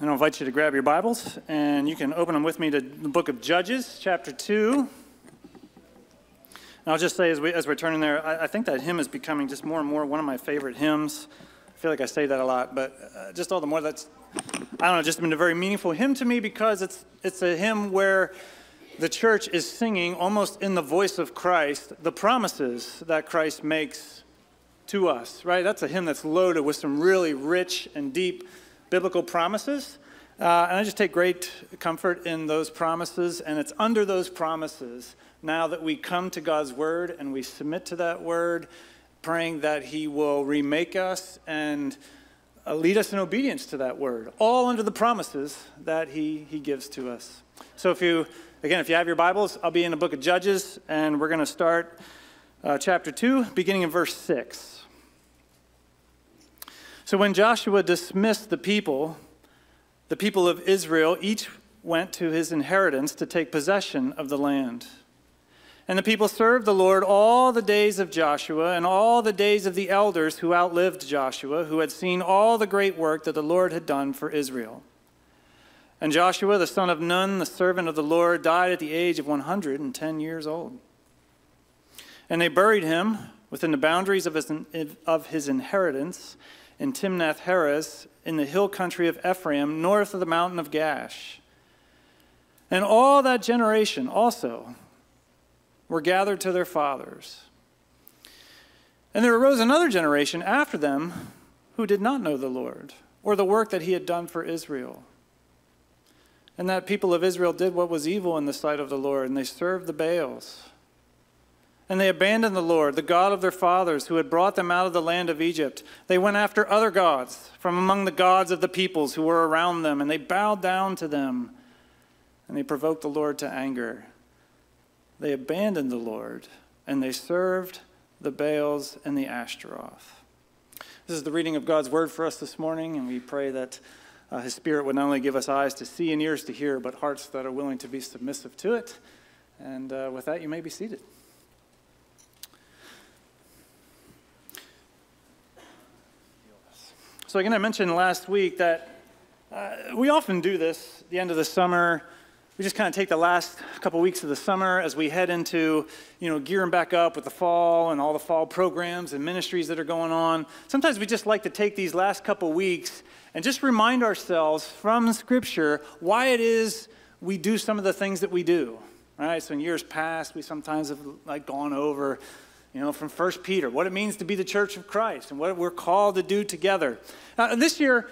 And I'll invite you to grab your Bibles and you can open them with me to the book of Judges, chapter 2. And I'll just say, as, we, as we're turning there, I, I, think that hymn is becoming just more and more one of my favorite hymns. I feel like I say that a lot, but uh, just all the more that's, I don't know, just been a very meaningful hymn to me because it's, it's a hymn where the church is singing almost in the voice of Christ the promises that Christ makes to us, right? That's a hymn that's loaded with some really rich and deep biblical promises. Uh, and I just take great comfort in those promises. And it's under those promises now that we come to God's word and we submit to that word, praying that He will remake us and uh, lead us in obedience to that word, all under the promises that He, he gives to us. So if you, again, if you have your Bibles, I'll be in the book of Judges, and we're going to start uh, chapter 2, beginning in verse 6. So when Joshua dismissed the people, the people of Israel each went to his inheritance to take possession of the land. And the people served the Lord all the days of Joshua and all the days of the elders who outlived Joshua, who had seen all the great work that the Lord had done for Israel. And Joshua, the son of Nun, the servant of the Lord, died at the age of 110 years old. And they buried him within the boundaries of his, of his inheritance in Timnath Heres in the hill country of Ephraim, north of the mountain of Gaash. And all that generation also were gathered to their fathers. And there arose another generation after them who did not know the Lord or the work that he had done for Israel. And that people of Israel did what was evil in the sight of the Lord, and they served the Baals. And they abandoned the Lord, the God of their fathers, who had brought them out of the land of Egypt. They went after other gods from among the gods of the peoples who were around them, and they bowed down to them, and they provoked the Lord to anger. They abandoned the Lord, and they served the Baals and the Ashtaroth. This is the reading of God's word for us this morning, and we pray that uh, His Spirit would not only give us eyes to see and ears to hear, but hearts that are willing to be submissive to it. And uh, with that, you may be seated. So, again, I mentioned last week that uh, we often do this the end of the summer. We just kind of take the last couple weeks of the summer as we head into, you know, gearing back up with the fall and all the fall programs and ministries that are going on. Sometimes we just like to take these last couple weeks and just remind ourselves from Scripture why it is we do some of the things that we do. Right? So in years past, we sometimes have like gone over you know, from 1 Peter, what it means to be the church of Christ and what we're called to do together. Uh, this year,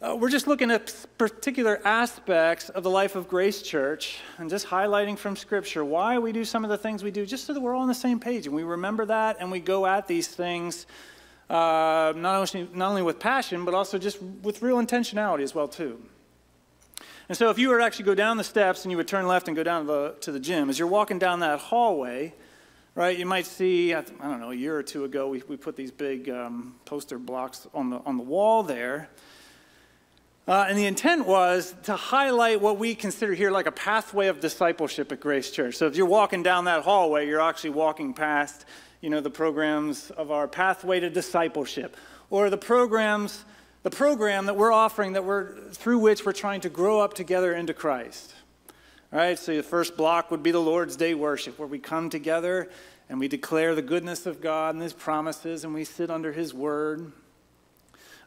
uh, we're just looking at particular aspects of the life of Grace Church and just highlighting from Scripture why we do some of the things we do, just so that we're all on the same page and we remember that and we go at these things uh, not, only, not only with passion, but also just with real intentionality as well, too. And so if you were to actually go down the steps and you would turn left and go down the, to the gym, as you're walking down that hallway, right? You might see, I don't know, a year or two ago, we, we put these big um, poster blocks on the, on the wall there. Uh, and the intent was to highlight what we consider here like a pathway of discipleship at Grace Church. So if you're walking down that hallway, you're actually walking past, you know, the programs of our pathway to discipleship, or the programs, the program that we're offering that we're through which we're trying to grow up together into Christ. All right, so the first block would be the Lord's Day worship, where we come together and we declare the goodness of God and His promises, and we sit under His word.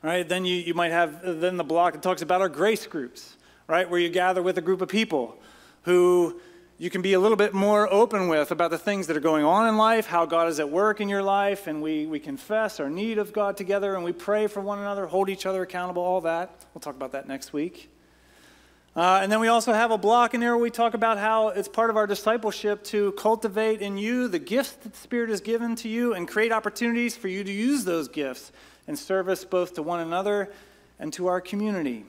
All right, then you, you might have then the block that talks about our grace groups, right, where you gather with a group of people who you can be a little bit more open with about the things that are going on in life, how God is at work in your life, and we, we confess our need of God together, and we pray for one another, hold each other accountable, all that. We'll talk about that next week. Uh, and then we also have a block in there where we talk about how it's part of our discipleship to cultivate in you the gifts that the Spirit has given to you and create opportunities for you to use those gifts in service both to one another and to our community.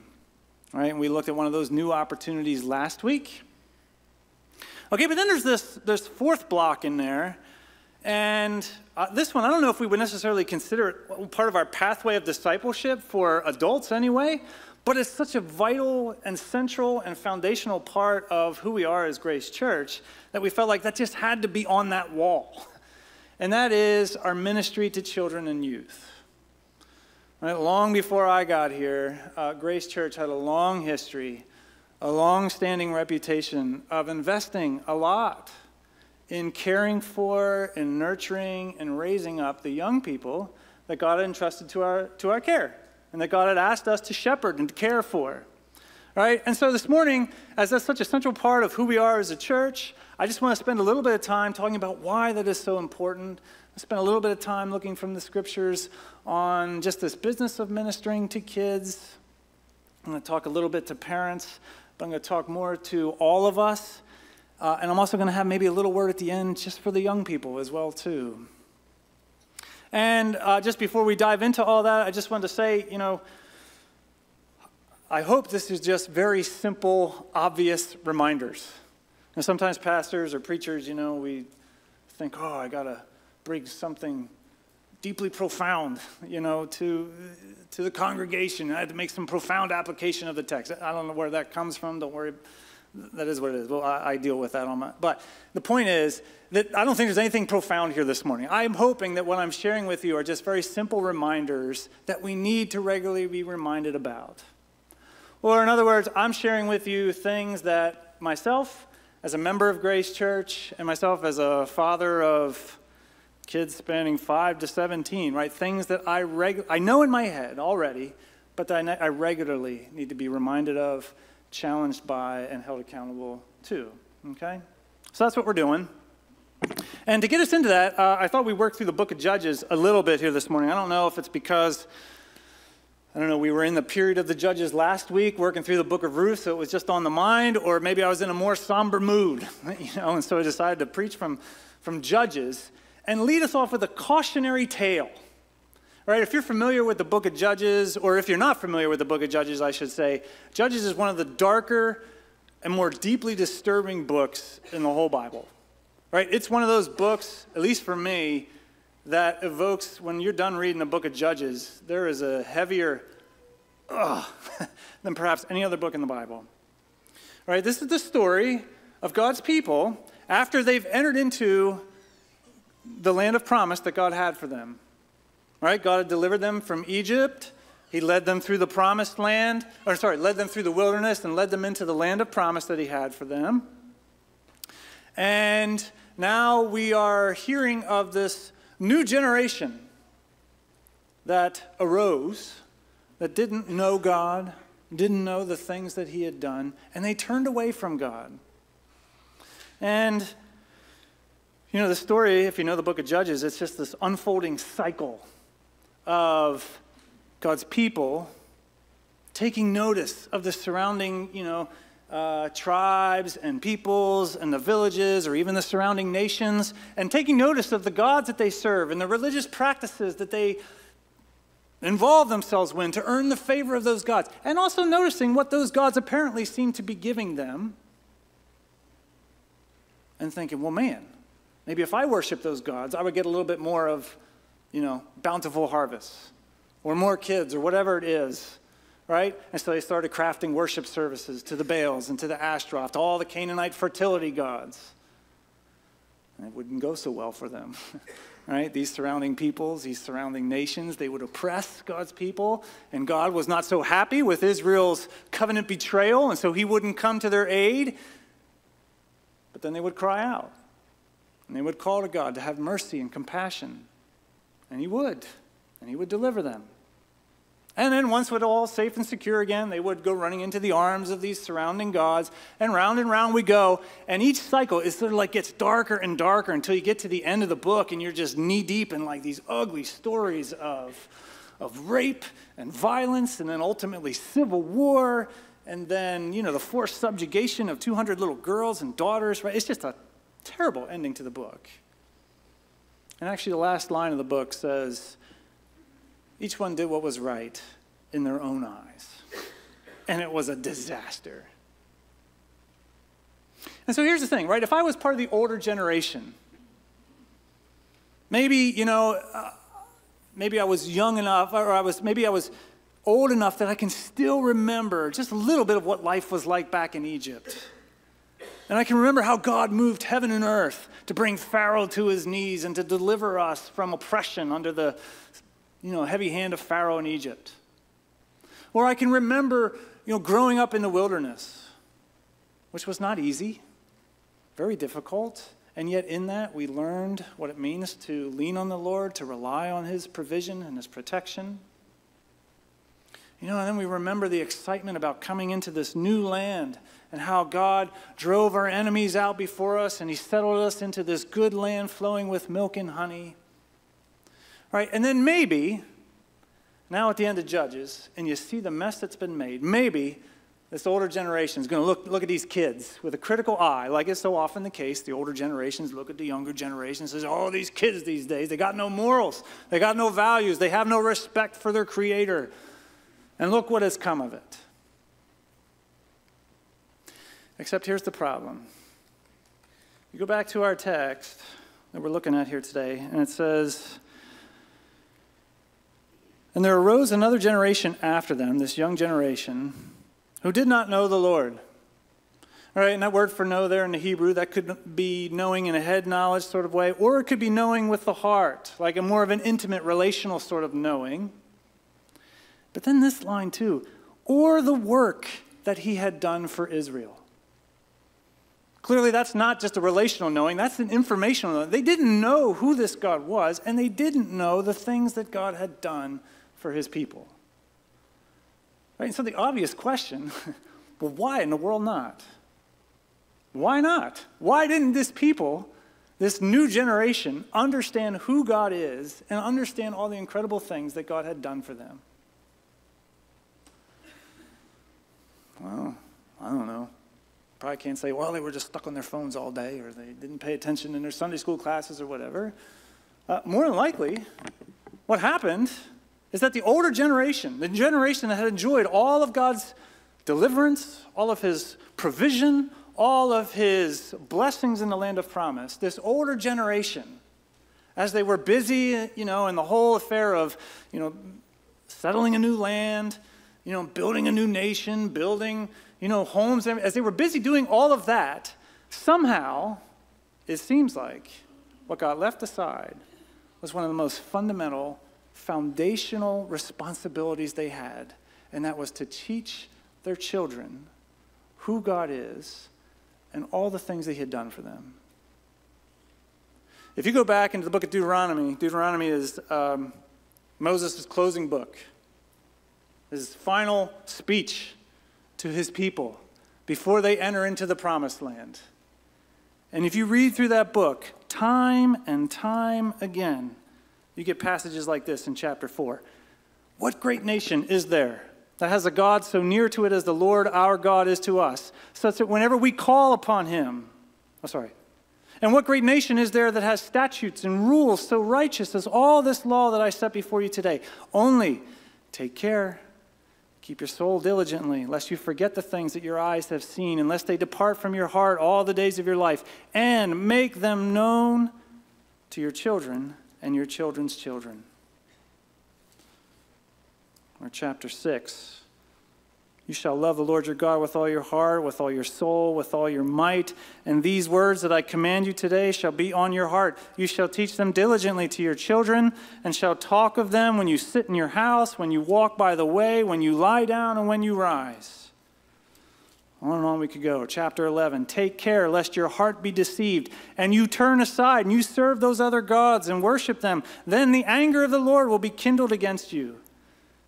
All right, and we looked at one of those new opportunities last week. Okay, but then there's this, this fourth block in there. And uh, this one, I don't know if we would necessarily consider it part of our pathway of discipleship for adults anyway, but it's such a vital and central and foundational part of who we are as Grace Church that we felt like that just had to be on that wall. And that is our ministry to children and youth. Right? Long before I got here, uh, Grace Church had a long history, a long standing reputation of investing a lot in caring for and nurturing and raising up the young people that God entrusted to our, to our care and that God had asked us to shepherd and to care for. Right? And so this morning, as that's such a central part of who we are as a church, I just want to spend a little bit of time talking about why that is so important. I spent a little bit of time looking from the scriptures on just this business of ministering to kids. I'm going to talk a little bit to parents, but I'm going to talk more to all of us. Uh, and I'm also going to have maybe a little word at the end just for the young people as well, too. And uh, just before we dive into all that, I just wanted to say, you know, I hope this is just very simple, obvious reminders. And sometimes pastors or preachers, you know, we think, oh, I got to bring something deeply profound, you know, to, to the congregation. I had to make some profound application of the text. I don't know where that comes from. Don't worry. That is what it is. Well, I, I deal with that on my. But the point is that I don't think there's anything profound here this morning. I'm hoping that what I'm sharing with you are just very simple reminders that we need to regularly be reminded about. Or, in other words, I'm sharing with you things that myself, as a member of Grace Church, and myself as a father of kids spanning 5 to 17, right? Things that I, reg- I know in my head already, but that I, I regularly need to be reminded of, challenged by, and held accountable to. Okay? So that's what we're doing. And to get us into that, uh, I thought we worked through the book of Judges a little bit here this morning. I don't know if it's because I don't know, we were in the period of the judges last week working through the book of Ruth, so it was just on the mind, or maybe I was in a more somber mood, you know, and so I decided to preach from, from Judges and lead us off with a cautionary tale. Right? If you're familiar with the book of Judges, or if you're not familiar with the book of Judges, I should say, Judges is one of the darker and more deeply disturbing books in the whole Bible. Right? It's one of those books, at least for me, that evokes, when you're done reading the book of Judges, there is a heavier ugh, than perhaps any other book in the Bible. All right, this is the story of God's people after they've entered into the land of promise that God had for them. God had delivered them from Egypt. He led them through the promised land, or sorry, led them through the wilderness and led them into the land of promise that He had for them. And now we are hearing of this new generation that arose that didn't know God, didn't know the things that He had done, and they turned away from God. And, you know, the story, if you know the book of Judges, it's just this unfolding cycle of God's people taking notice of the surrounding, you know, uh, tribes and peoples and the villages or even the surrounding nations and taking notice of the gods that they serve and the religious practices that they involve themselves in to earn the favor of those gods. And also noticing what those gods apparently seem to be giving them and thinking well man maybe if i worship those gods i would get a little bit more of you know bountiful harvests or more kids or whatever it is right? And so they started crafting worship services to the Baals and to the Ashtaroth, to all the Canaanite fertility gods. And it wouldn't go so well for them, right? These surrounding peoples, these surrounding nations, they would oppress God's people, and God was not so happy with Israel's covenant betrayal, and so he wouldn't come to their aid. But then they would cry out, and they would call to God to have mercy and compassion, and he would, and he would deliver them. And then once it all safe and secure again, they would go running into the arms of these surrounding gods, and round and round we go. And each cycle is sort of like gets darker and darker until you get to the end of the book, and you're just knee deep in like these ugly stories of, of rape and violence, and then ultimately civil war, and then you know the forced subjugation of 200 little girls and daughters. Right? It's just a terrible ending to the book. And actually, the last line of the book says each one did what was right in their own eyes. And it was a disaster. And so here's the thing, right? If I was part of the older generation, maybe, you know, uh, maybe I was young enough, or I was, maybe I was old enough that I can still remember just a little bit of what life was like back in Egypt. And I can remember how God moved heaven and earth to bring Pharaoh to his knees and to deliver us from oppression under the you know, heavy hand of Pharaoh in Egypt. Or I can remember, you know, growing up in the wilderness, which was not easy, very difficult. And yet, in that, we learned what it means to lean on the Lord, to rely on His provision and His protection. You know, and then we remember the excitement about coming into this new land and how God drove our enemies out before us and He settled us into this good land flowing with milk and honey. Right? And then maybe, now at the end of Judges, and you see the mess that's been made, maybe this older generation is going to look, look at these kids with a critical eye, like is so often the case. The older generations look at the younger generation and says, oh, these kids these days, they got no morals, they got no values, they have no respect for their creator. And look what has come of it. Except here's the problem. You go back to our text that we're looking at here today, and it says, And there arose another generation after them, this young generation, who did not know the Lord. All right, and that word for know there in the Hebrew, that could be knowing in a head knowledge sort of way, or it could be knowing with the heart, like a more of an intimate relational sort of knowing. But then this line too, or the work that he had done for Israel. Clearly, that's not just a relational knowing, that's an informational knowing. They didn't know who this God was, and they didn't know the things that God had done for his people. Right? And so the obvious question well, why in the world not? Why not? Why didn't this people, this new generation, understand who God is and understand all the incredible things that God had done for them? Well, I don't know. Probably can't say, well, they were just stuck on their phones all day or they didn't pay attention in their Sunday school classes or whatever. Uh, more than likely, what happened is that the older generation, the generation that had enjoyed all of God's deliverance, all of his provision, all of his blessings in the land of promise, this older generation, as they were busy, you know, in the whole affair of, you know, settling a new land, you know, building a new nation, building, you know, homes. As they were busy doing all of that, somehow, it seems like what got left aside was one of the most fundamental, foundational responsibilities they had, and that was to teach their children who God is and all the things that He had done for them. If you go back into the book of Deuteronomy, Deuteronomy is um, Moses' closing book his final speech to his people before they enter into the promised land. And if you read through that book, time and time again, you get passages like this in chapter 4. What great nation is there that has a God so near to it as the Lord our God is to us, such that whenever we call upon him, oh, sorry. And what great nation is there that has statutes and rules so righteous as all this law that I set before you today? Only take care Keep your soul diligently, lest you forget the things that your eyes have seen, and lest they depart from your heart all the days of your life, and make them known to your children and your children's children. Or chapter 6. You shall love the Lord your God with all your heart, with all your soul, with all your might. And these words that I command you today shall be on your heart. You shall teach them diligently to your children, and shall talk of them when you sit in your house, when you walk by the way, when you lie down, and when you rise. On and on we could go. Chapter 11 Take care lest your heart be deceived, and you turn aside, and you serve those other gods and worship them. Then the anger of the Lord will be kindled against you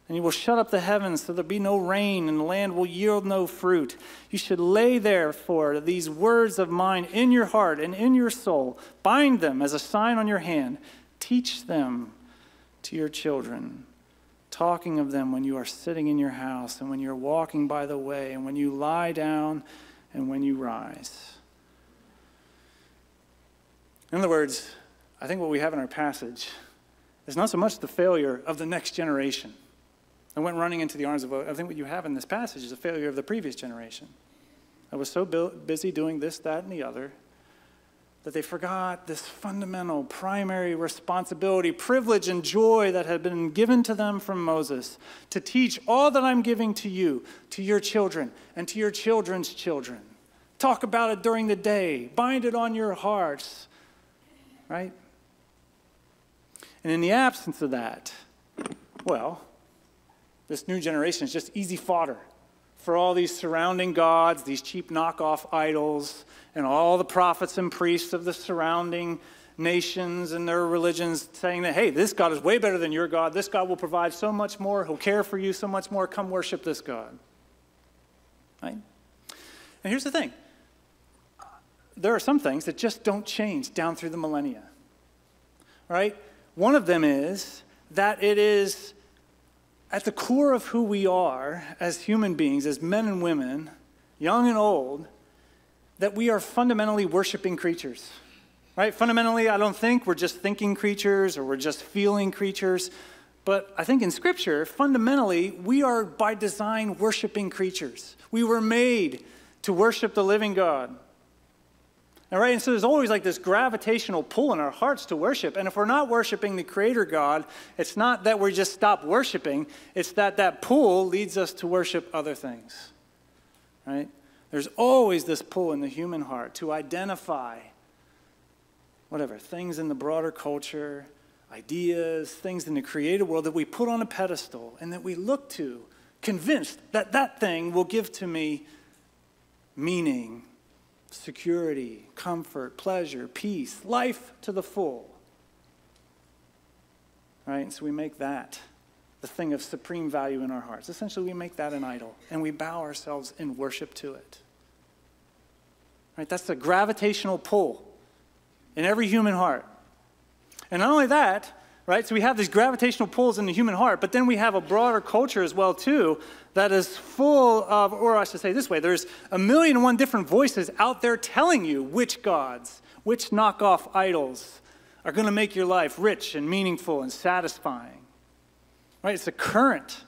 and you will shut up the heavens so there be no rain, and the land will yield no fruit. You should lay, therefore, these words of mine in your heart and in your soul. Bind them as a sign on your hand. Teach them to your children, talking of them when you are sitting in your house, and when you're walking by the way, and when you lie down, and when you rise. In other words, I think what we have in our passage is not so much the failure of the next generation and went running into the arms of, I think what you have in this passage is a failure of the previous generation. I was so busy doing this, that, and the other that they forgot this fundamental, primary responsibility, privilege, and joy that had been given to them from Moses to teach all that I'm giving to you, to your children, and to your children's children. Talk about it during the day, bind it on your hearts, right? And in the absence of that, Well, this new generation is just easy fodder for all these surrounding gods, these cheap knockoff idols, and all the prophets and priests of the surrounding nations and their religions saying that, hey, this God is way better than your God. This God will provide so much more. He'll care for you so much more. Come worship this God. Right? And here's the thing there are some things that just don't change down through the millennia. Right? One of them is that it is at the core of who we are as human beings, as men and women, young and old, that we are fundamentally worshiping creatures. Right? Fundamentally, I don't think we're just thinking creatures or we're just feeling creatures. But I think in Scripture, fundamentally, we are by design worshiping creatures. We were made to worship the living God. All right, and so there's always like this gravitational pull in our hearts to worship. And if we're not worshiping the Creator God, it's not that we just stop worshiping, it's that that pull leads us to worship other things. Right? There's always this pull in the human heart to identify whatever, things in the broader culture, ideas, things in the created world that we put on a pedestal and that we look to, convinced that that thing will give to me meaning security, comfort, pleasure, peace, life to the full. Right? So we make that the thing of supreme value in our hearts. Essentially, we make that an idol and we bow ourselves in worship to it. Right? That's the gravitational pull in every human heart. And not only that, right? So we have these gravitational pulls in the human heart, but then we have a broader culture as well too that is full of, or I should say this way, there's a million and one different voices out there telling you which gods, which knockoff idols are going to make your life rich and meaningful and satisfying. Right? It's a current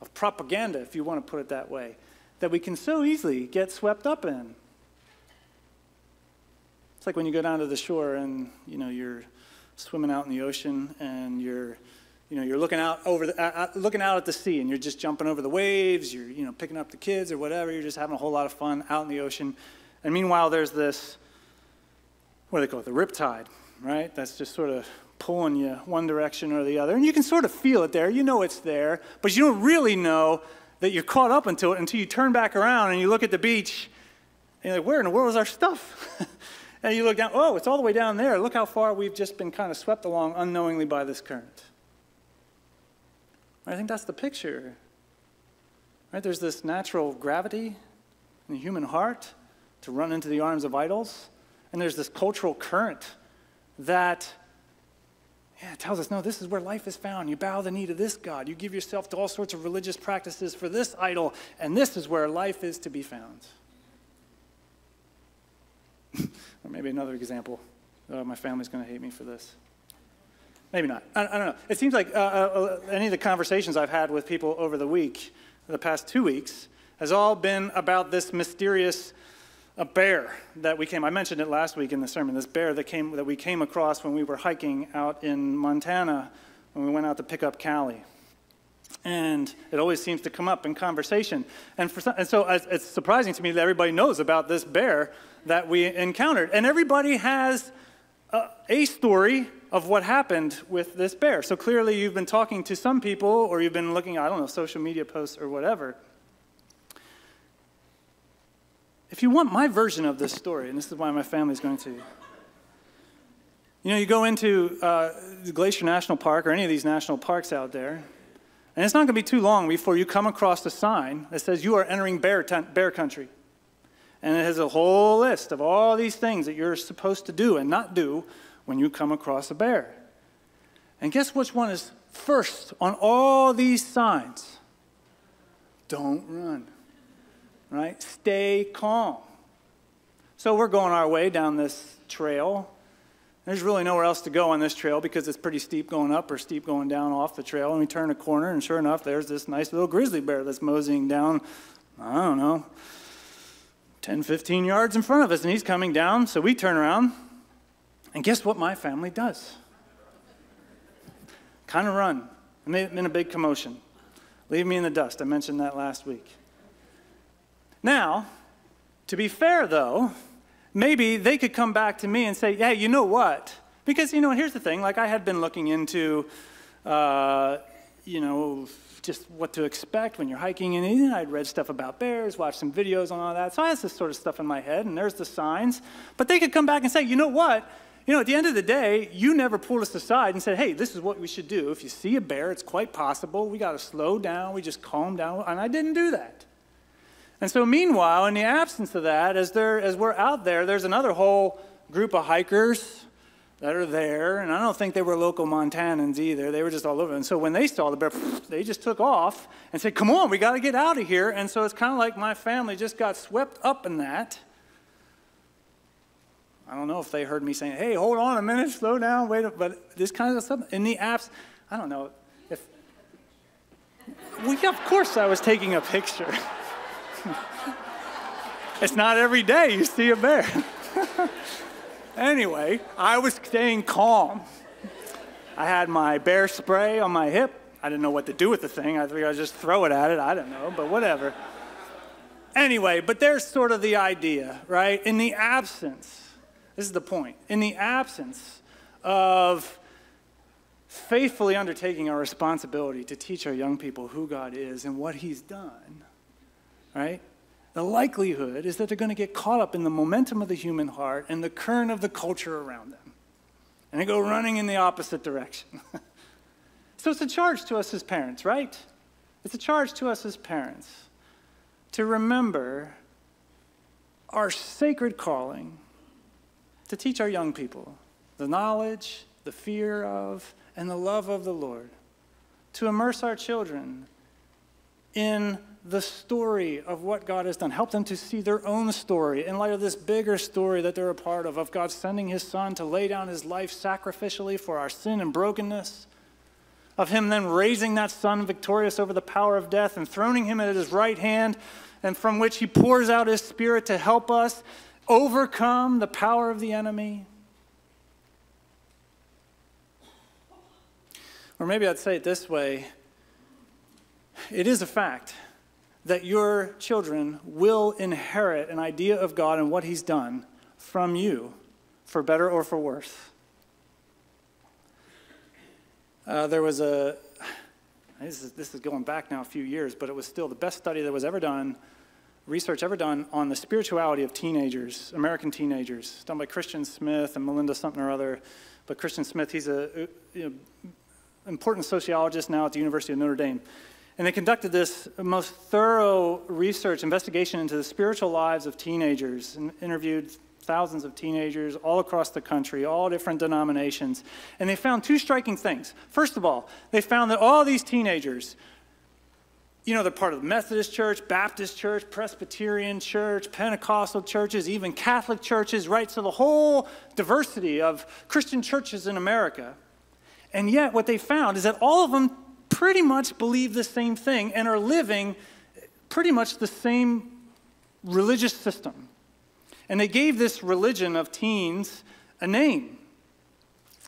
of propaganda, if you want to put it that way, that we can so easily get swept up in. It's like when you go down to the shore and, you know, you're swimming out in the ocean and you're you know you're looking out over the, uh, looking out at the sea and you're just jumping over the waves you're you know picking up the kids or whatever you're just having a whole lot of fun out in the ocean. And meanwhile there's this what do they call it the rip tide, right? That's just sort of pulling you one direction or the other. And you can sort of feel it there. You know it's there but you don't really know that you're caught up into it until you turn back around and you look at the beach and you're like where in the world is our stuff And you look down, oh, it's all the way down there. Look how far we've just been kind of swept along unknowingly by this current. I think that's the picture. Right? There's this natural gravity in the human heart to run into the arms of idols. And there's this cultural current that yeah, tells us no, this is where life is found. You bow the knee to this God. You give yourself to all sorts of religious practices for this idol, and this is where life is to be found. or maybe another example. Oh, my family's going to hate me for this. Maybe not. I, I don't know. It seems like uh, uh, any of the conversations I've had with people over the week, the past two weeks, has all been about this mysterious a bear that we came. I mentioned it last week in the sermon. This bear that came that we came across when we were hiking out in Montana when we went out to pick up Callie. And it always seems to come up in conversation. And, for and so it's surprising to me that everybody knows about this bear that we encountered. And everybody has a, a story of what happened with this bear. So clearly you've been talking to some people or you've been looking, I don't know, social media posts or whatever. If you want my version of this story, and this is why my family's going to, you know, you go into uh, Glacier National Park or any of these national parks out there, and it's not going to be too long before you come across a sign that says you are entering bear, bear country. And it has a whole list of all these things that you're supposed to do and not do when you come across a bear. And guess which one is first on all these signs? Don't run, right? Stay calm. So we're going our way down this trail. There's really nowhere else to go on this trail because it's pretty steep going up or steep going down off the trail. And we turn a corner, and sure enough, there's this nice little grizzly bear that's moseying down, I don't know, 10, 15 yards in front of us, and he's coming down. So we turn around, and guess what my family does? Kind of run. I'm in a big commotion. Leave me in the dust. I mentioned that last week. Now, to be fair though, maybe they could come back to me and say, yeah, you know what? Because, you know, here's the thing like, I had been looking into, uh, you know, just what to expect when you're hiking. And I'd read stuff about bears, watched some videos on all that. So I had this sort of stuff in my head, and there's the signs. But they could come back and say, you know what? You know, at the end of the day, you never pulled us aside and said, hey, this is what we should do. If you see a bear, it's quite possible. We got to slow down. We just calm down. And I didn't do that. And so, meanwhile, in the absence of that, as, there, as we're out there, there's another whole group of hikers that are there. And I don't think they were local Montanans either. They were just all over. And so when they saw the bear, they just took off and said, Come on, we got to get out of here. And so it's kind of like my family just got swept up in that. I don't know if they heard me saying, hey, hold on a minute, slow down, wait, up. but this kind of stuff in the apps, I don't know if, well, of course I was taking a picture. it's not every day you see a bear. anyway, I was staying calm. I had my bear spray on my hip. I didn't know what to do with the thing. I figured I'd just throw it at it. I don't know, but whatever. Anyway, but there's sort of the idea, right? In the absence this is the point. In the absence of faithfully undertaking our responsibility to teach our young people who God is and what He's done, right? The likelihood is that they're going to get caught up in the momentum of the human heart and the current of the culture around them. And they go running in the opposite direction. so it's a charge to us as parents, right? It's a charge to us as parents to remember our sacred calling to teach our young people the knowledge, the fear of, and the love of the Lord, to immerse our children in the story of what God has done. Help them to see their own story in light of this bigger story that they're a part of, of God sending his son to lay down his life sacrificially for our sin and brokenness, of him then raising that son victorious over the power of death and throning him at his right hand, and from which he pours out his spirit to help us overcome the power of the enemy? Or maybe I'd say it this way it is a fact that your children will inherit an idea of God and what He's done from you, for better or for worse. Uh, there was a, this is, this is going back now a few years, but it was still the best study that was ever done research ever done on the spirituality of teenagers, American teenagers. Done by Christian Smith and Melinda something or other. But Christian Smith, he's an you know, important sociologist now at the University of Notre Dame. And they conducted this most thorough research, investigation into the spiritual lives of teenagers and interviewed thousands of teenagers all across the country, all different denominations. And they found two striking things. First of all, they found that all these teenagers you know, they're part of the Methodist Church, Baptist Church, Presbyterian Church, Pentecostal churches, even Catholic churches, right? So the whole diversity of Christian churches in America. And yet, what they found is that all of them pretty much believe the same thing and are living pretty much the same religious system. And they gave this religion of teens a name.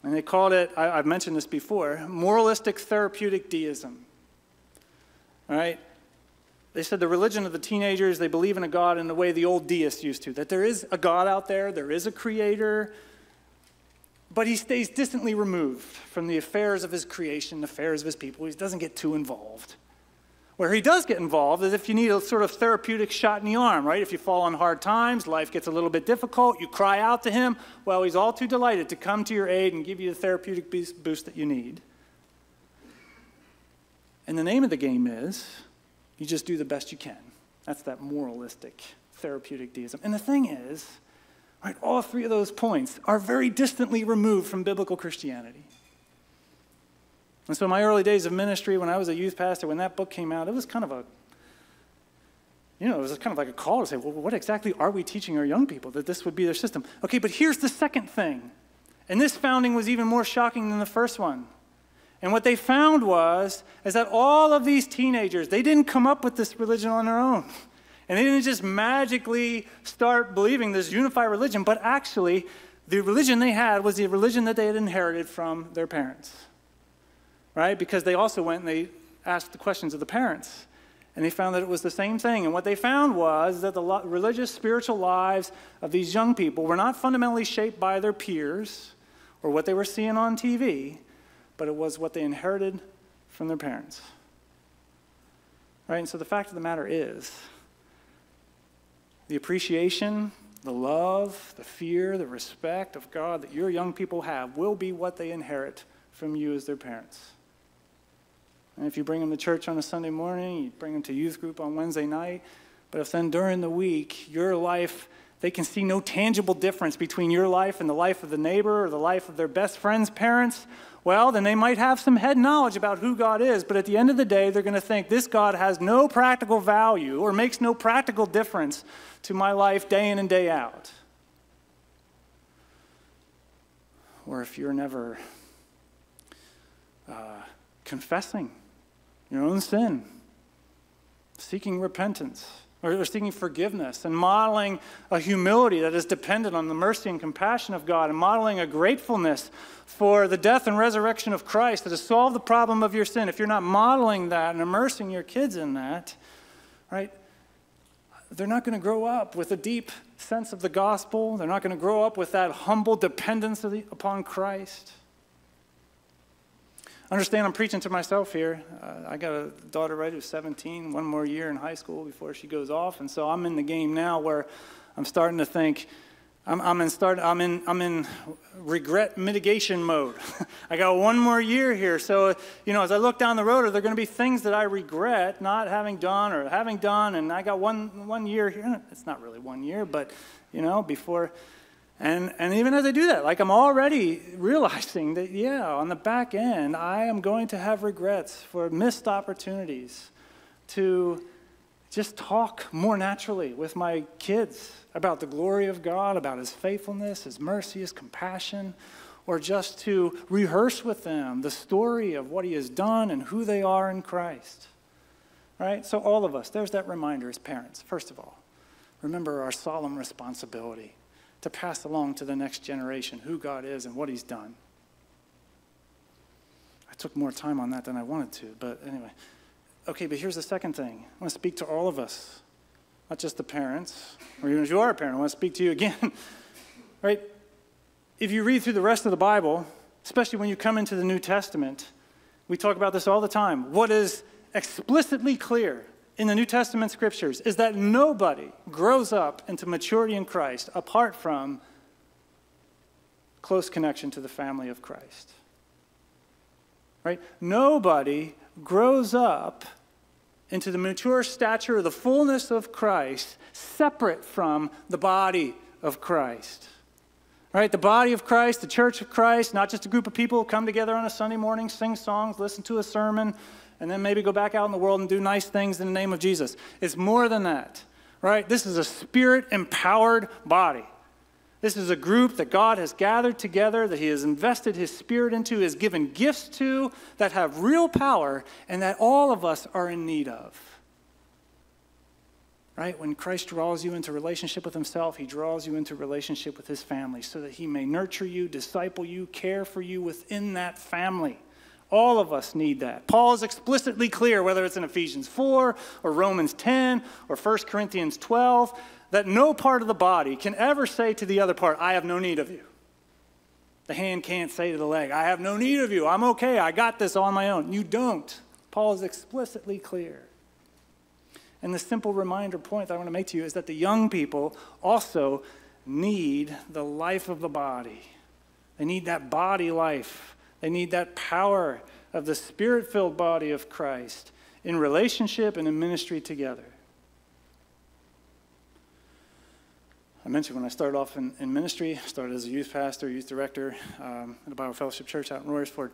And they called it, I, have mentioned this before, moralistic therapeutic deism. All right? They said the religion of the teenagers, they believe in a God in the way the old deists used to, that there is a God out there, there is a creator, but he stays distantly removed from the affairs of his creation, the affairs of his people. He doesn't get too involved. Where he does get involved is if you need a sort of therapeutic shot in the arm, right? If you fall on hard times, life gets a little bit difficult, you cry out to him. Well, he's all too delighted to come to your aid and give you the therapeutic boost that you need. And the name of the game is you just do the best you can. That's that moralistic, therapeutic deism. And the thing is, right, all three of those points are very distantly removed from biblical Christianity. And so, in my early days of ministry, when I was a youth pastor, when that book came out, it was kind of a you know, it was kind of like a call to say, well, what exactly are we teaching our young people that this would be their system? Okay, but here's the second thing. And this founding was even more shocking than the first one. And what they found was is that all of these teenagers, they didn't come up with this religion on their own. And they didn't just magically start believing this unified religion, but actually the religion they had was the religion that they had inherited from their parents. Right? Because they also went and they asked the questions of the parents. And they found that it was the same thing. And what they found was that the religious, spiritual lives of these young people were not fundamentally shaped by their peers or what they were seeing on TV, but it was what they inherited from their parents. Right? And so the fact of the matter is the appreciation, the love, the fear, the respect of God that your young people have will be what they inherit from you as their parents. And if you bring them to church on a Sunday morning, you bring them to youth group on Wednesday night, but if then during the week your life, they can see no tangible difference between your life and the life of the neighbor or the life of their best friend's parents, well, then they might have some head knowledge about who God is, but at the end of the day, they're going to think this God has no practical value or makes no practical difference to my life day in and day out. Or if you're never uh, confessing your own sin, seeking repentance, or seeking forgiveness and modeling a humility that is dependent on the mercy and compassion of God and modeling a gratefulness for the death and resurrection of Christ that has solved the problem of your sin. If you're not modeling that and immersing your kids in that, right, they're not going to grow up with a deep sense of the gospel. They're not going to grow up with that humble dependence upon Christ. Understand, I'm preaching to myself here. Uh, I got a daughter right who's 17, one more year in high school before she goes off, and so I'm in the game now where I'm starting to think. I'm, I'm in start. I'm in. I'm in regret mitigation mode. I got one more year here, so you know, as I look down the road, are there going to be things that I regret not having done or having done? And I got one one year here. It's not really one year, but you know, before and, and even as I do that, like I'm already realizing that, yeah, on the back end, I am going to have regrets for missed opportunities to just talk more naturally with my kids about the glory of God, about His faithfulness, His mercy, His compassion, or just to rehearse with them the story of what He has done and who they are in Christ. Right? So, all of us, there's that reminder as parents, first of all. Remember our solemn responsibility to pass along to the next generation who God is and what He's done. I took more time on that than I wanted to, but anyway. Okay, but here's the second thing I want to speak to all of us, not just the parents, or even if you are a parent, I want to speak to you again. right? If you read through the rest of the Bible, especially when you come into the New Testament, we talk about this all the time. What is explicitly clear in the New Testament scriptures is that nobody grows up into maturity in Christ apart from close connection to the family of Christ. Right? Nobody grows up into the mature stature of the fullness of Christ separate from the body of Christ. Right? The body of Christ, the church of Christ, not just a group of people who come together on a Sunday morning, sing songs, listen to a sermon, and then maybe go back out in the world and do nice things in the name of Jesus. It's more than that, right? This is a spirit empowered body. This is a group that God has gathered together, that He has invested His Spirit into, has given gifts to, that have real power, and that all of us are in need of. Right? When Christ draws you into relationship with Himself, He draws you into relationship with His family so that He may nurture you, disciple you, care for you within that family. All of us need that. Paul is explicitly clear, whether it's in Ephesians 4 or Romans 10 or 1 Corinthians 12, that no part of the body can ever say to the other part, I have no need of you. The hand can't say to the leg, I have no need of you. I'm okay. I got this on my own. You don't. Paul is explicitly clear. And the simple reminder point that I want to make to you is that the young people also need the life of the body. They need that body life they need that power of the spirit filled body of Christ in relationship and in ministry together. I mentioned when I started off in, in ministry, started as a youth pastor, youth director um, at a Bible Fellowship Church out in Royersford.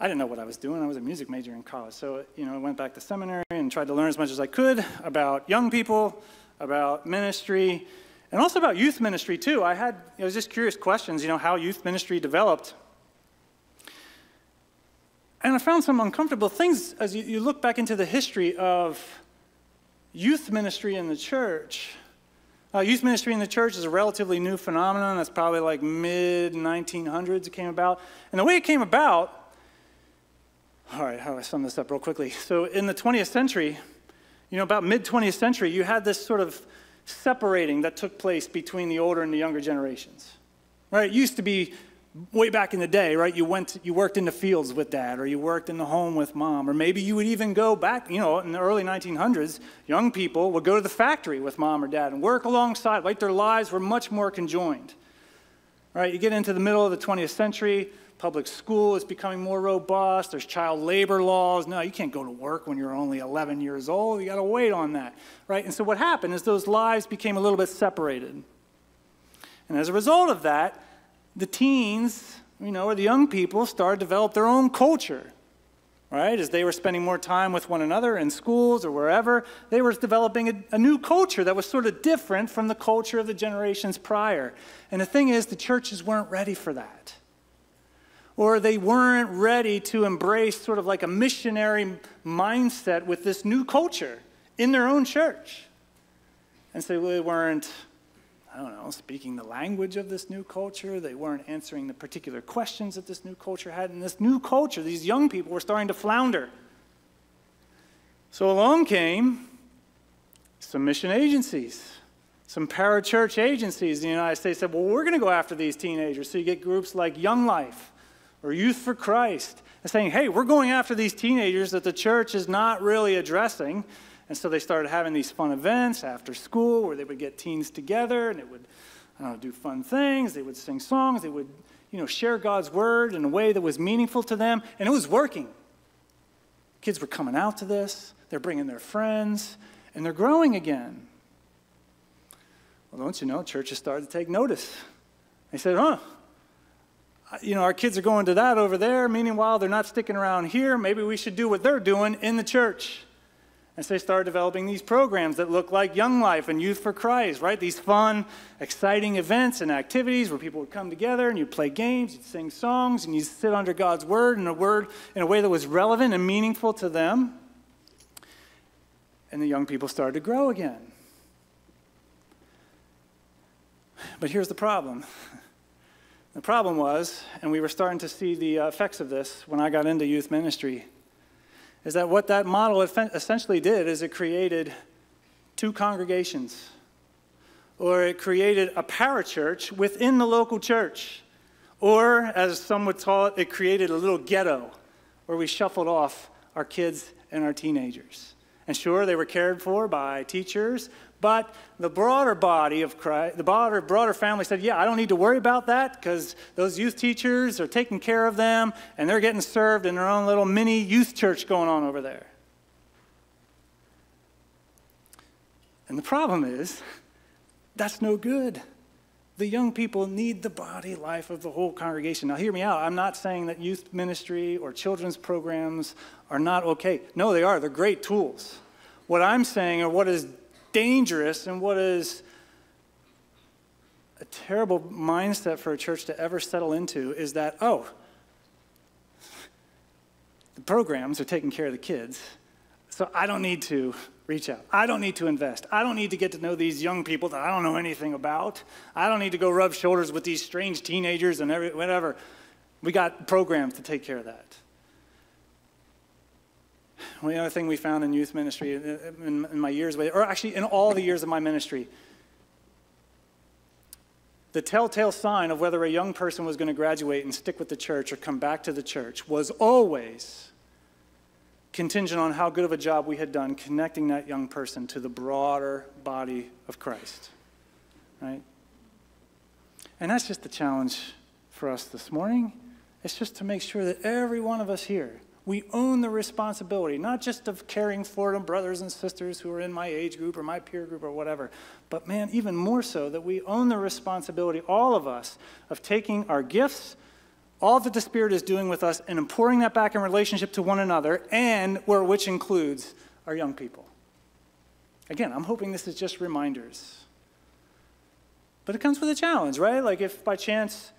I didn't know what I was doing. I was a music major in college. So, you know, I went back to seminary and tried to learn as much as I could about young people, about ministry, and also about youth ministry, too. I had, it was just curious questions, you know, how youth ministry developed and I found some uncomfortable things as you, you look back into the history of youth ministry in the church. Uh, youth ministry in the church is a relatively new phenomenon. That's probably like mid 1900s it came about. And the way it came about, all right, how do I sum this up real quickly? So in the 20th century, you know, about mid 20th century, you had this sort of separating that took place between the older and the younger generations. Right? It used to be way back in the day, right? You went, you worked in the fields with dad, or you worked in the home with mom, or maybe you would even go back, you know, in the early 1900s, young people would go to the factory with mom or dad and work alongside, like their lives were much more conjoined. Right? You get into the middle of the 20th century, public school is becoming more robust, there's child labor laws. No, you can't go to work when you're only 11 years old. You got to wait on that, right? And so what happened is those lives became a little bit separated. And as a result of that, the teens, you know, or the young people started to develop their own culture, right? As they were spending more time with one another in schools or wherever, they were developing a, a, new culture that was sort of different from the culture of the generations prior. And the thing is, the churches weren't ready for that. Or they weren't ready to embrace sort of like a missionary mindset with this new culture in their own church. And so they weren't I don't know, speaking the language of this new culture. They weren't answering the particular questions that this new culture had. And this new culture, these young people were starting to flounder. So along came some mission agencies, some parachurch agencies in the United States said, well, we're going to go after these teenagers. So you get groups like Young Life or Youth for Christ saying, hey, we're going after these teenagers that the church is not really addressing. And so they started having these fun events after school where they would get teens together and it would know, do fun things. They would sing songs. They would you know, share God's word in a way that was meaningful to them. And it was working. Kids were coming out to this. They're bringing their friends. And they're growing again. Well, don't you know, churches started to take notice. They said, huh, you know, our kids are going to that over there. Meanwhile, they're not sticking around here. Maybe we should do what they're doing in the church. And so they started developing these programs that look like Young Life and Youth for Christ, right? These fun, exciting events and activities where people would come together and you'd play games, you'd sing songs, and you'd sit under God's word in a word in a way that was relevant and meaningful to them. And the young people started to grow again. But here's the problem. The problem was, and we were starting to see the effects of this when I got into youth ministry is that what that model essentially did is it created two congregations, or it created a parachurch within the local church, or as some would call it, it created a little ghetto where we shuffled off our kids and our teenagers. And sure, they were cared for by teachers, but the broader body of Christ, the broader, broader family said, Yeah, I don't need to worry about that because those youth teachers are taking care of them and they're getting served in their own little mini youth church going on over there. And the problem is, that's no good. The young people need the body life of the whole congregation. Now, hear me out. I'm not saying that youth ministry or children's programs are not okay. No, they are. They're great tools. What I'm saying, or what is dangerous and what is a terrible mindset for a church to ever settle into is that, oh, the programs are taking care of the kids, so I don't need to reach out. I don't need to invest. I don't need to get to know these young people that I don't know anything about. I don't need to go rub shoulders with these strange teenagers and every, whatever. We got programs to take care of that. The other thing we found in youth ministry uh, uh, in, in my years, or actually in all the years of my ministry, the telltale sign of whether a young person was going to graduate and stick with the church or come back to the church was always contingent on how good of a job we had done connecting that young person to the broader body of Christ. Right? And that's just the challenge for us this morning. It's just to make sure that every one of us here we own the responsibility, not just of caring for them, brothers and sisters who are in my age group or my peer group or whatever, but man, even more so, that we own the responsibility, all of us, of taking our gifts, all that the Spirit is doing with us, and pouring that back in relationship to one another, and where which includes our young people. Again, I'm hoping this is just reminders. But it comes with a challenge, right? Like if by chance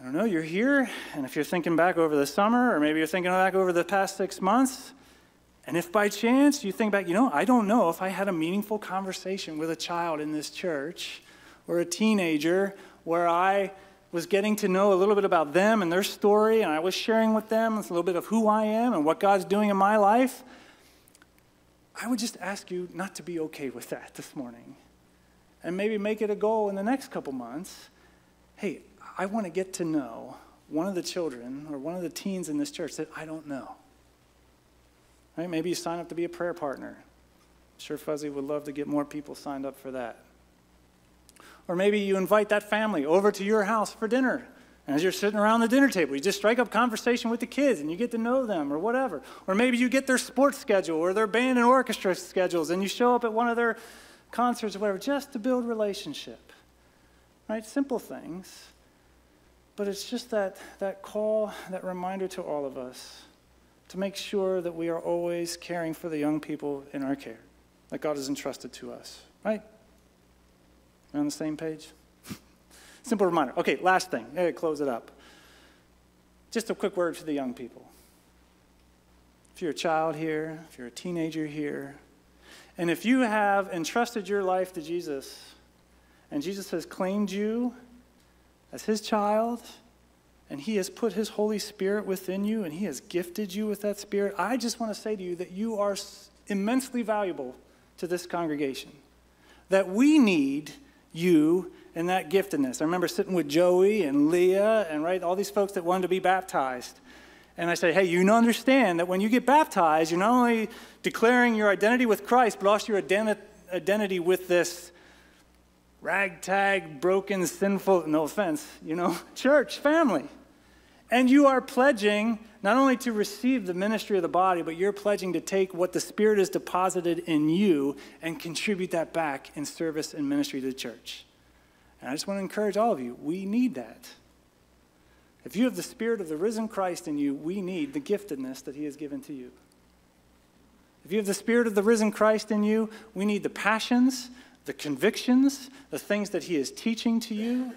I don't know, you're here, and if you're thinking back over the summer, or maybe you're thinking back over the past six months, and if by chance you think back, you know, I don't know if I had a meaningful conversation with a child in this church or a teenager where I was getting to know a little bit about them and their story, and I was sharing with them a little bit of who I am and what God's doing in my life, I would just ask you not to be okay with that this morning. And maybe make it a goal in the next couple months. Hey, I want to get to know one of the children or one of the teens in this church that I don't know. Right? Maybe you sign up to be a prayer partner. I'm sure Fuzzy would love to get more people signed up for that. Or maybe you invite that family over to your house for dinner. And as you're sitting around the dinner table, you just strike up conversation with the kids and you get to know them or whatever. Or maybe you get their sports schedule or their band and orchestra schedules and you show up at one of their concerts or whatever just to build relationship. Right? Simple things. But it's just that, that call, that reminder to all of us to make sure that we are always caring for the young people in our care that God has entrusted to us. Right? Are on the same page? Simple reminder. Okay, last thing. Hey, close it up. Just a quick word for the young people. If you're a child here, if you're a teenager here, and if you have entrusted your life to Jesus, and Jesus has claimed you as his child, and he has put his Holy Spirit within you, and he has gifted you with that Spirit, I just want to say to you that you are immensely valuable to this congregation. That we need you and that giftedness. I remember sitting with Joey and Leah and right all these folks that wanted to be baptized. And I said, hey, you understand that when you get baptized, you're not only declaring your identity with Christ, but also your identity with this ragtag, broken, sinful, no offense, you know, church family. And you are pledging not only to receive the ministry of the body, but you're pledging to take what the Spirit has deposited in you and contribute that back in service and ministry to the church. And I just want to encourage all of you we need that. If you have the Spirit of the risen Christ in you, we need the giftedness that He has given to you. If you have the Spirit of the risen Christ in you, we need the passions, the convictions, the things that He is teaching to you.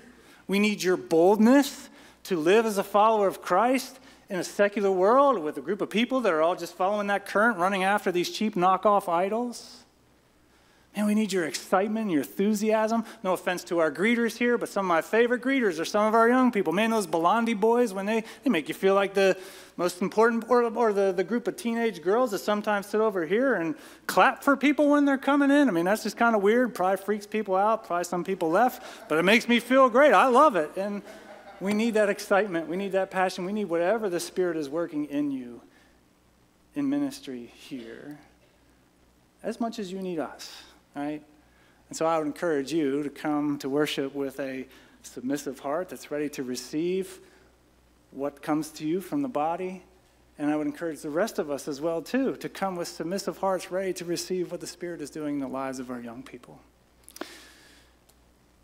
We need your boldness to live as a follower of Christ in a secular world with a group of people that are all just following that current, running after these cheap knockoff idols. Man, we need your excitement, your enthusiasm. No offense to our greeters here, but some of my favorite greeters are some of our young people. Man, those Belandi boys, when they, they make you feel like the most important, or, or the, the group of teenage girls that sometimes sit over here and clap for people when they're coming in. I mean, that's just kind of weird. Probably freaks people out. Probably some people left, but it makes me feel great. I love it. And we need that excitement. We need that passion. We need whatever the Spirit is working in you in ministry here as much as you need us, right? And so I would encourage you to come to worship with a submissive heart that's ready to receive what comes to you from the body. And I would encourage the rest of us as well, too, to come with submissive hearts ready to receive what the Spirit is doing in the lives of our young people.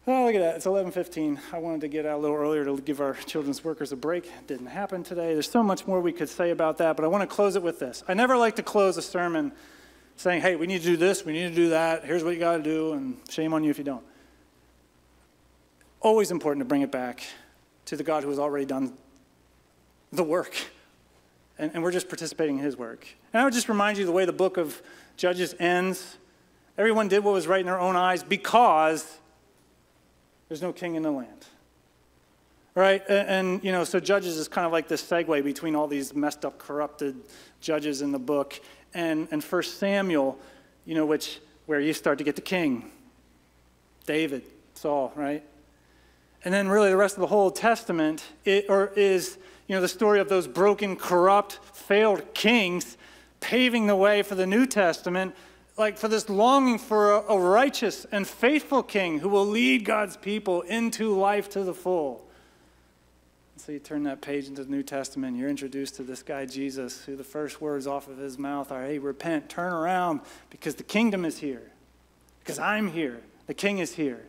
Oh, look at that. It's 11:15. I wanted to get out a little earlier to give our children's workers a break. It didn't happen today. There's so much more we could say about that, but I want to close it with this. I never like to close a sermon saying, "Hey, we need to do this, we need to do that. Here's what you got to do, and shame on you if you don't." Always important to bring it back to the God who has already done the work. And, and we're just participating in his work. And I would just remind you the way the book of Judges ends. Everyone did what was right in their own eyes because there's no king in the land. Right? And, and, you know, so Judges is kind of like this segue between all these messed up, corrupted judges in the book and, and 1 Samuel, you know, which where you start to get the king. David, Saul, right? And then really the rest of the whole Testament it, or is, you know, the story of those broken, corrupt, failed kings paving the way for the New Testament like for this longing for a, a righteous and faithful king who will lead God's people into life to the full. So you turn that page into the New Testament, you're introduced to this guy Jesus, who the first words off of his mouth are, hey, repent, turn around, because the kingdom is here. Because I'm here. The king is here.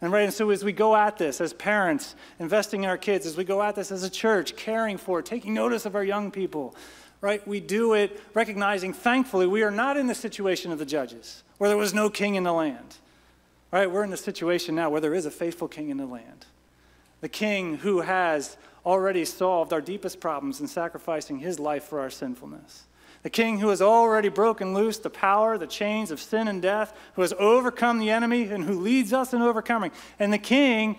And right, and so as we go at this as parents, investing in our kids, as we go at this as a church, caring for, taking notice of our young people, right? We do it recognizing, thankfully, we are not in the situation of the judges, where there was no king in the land. Right? We're in the situation now where there is a faithful king in the land. The king who has already solved our deepest problems in sacrificing his life for our sinfulness. The king who has already broken loose the power, the chains of sin and death, who has overcome the enemy and who leads us in overcoming. And the king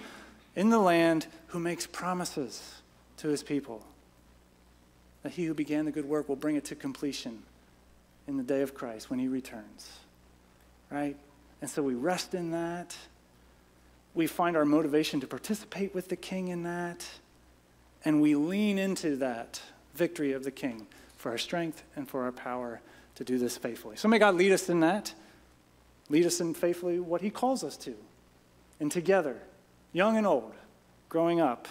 in the land who makes promises to his people that he who began the good work will bring it to completion in the day of Christ when he returns. Right? And so we rest in that. We find our motivation to participate with the King in that, and we lean into that victory of the King for our strength and for our power to do this faithfully. So may God lead us in that, lead us in faithfully what He calls us to, and together, young and old, growing up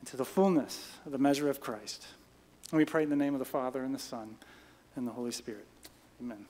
into the fullness of the measure of Christ. And we pray in the name of the Father, and the Son, and the Holy Spirit. Amen.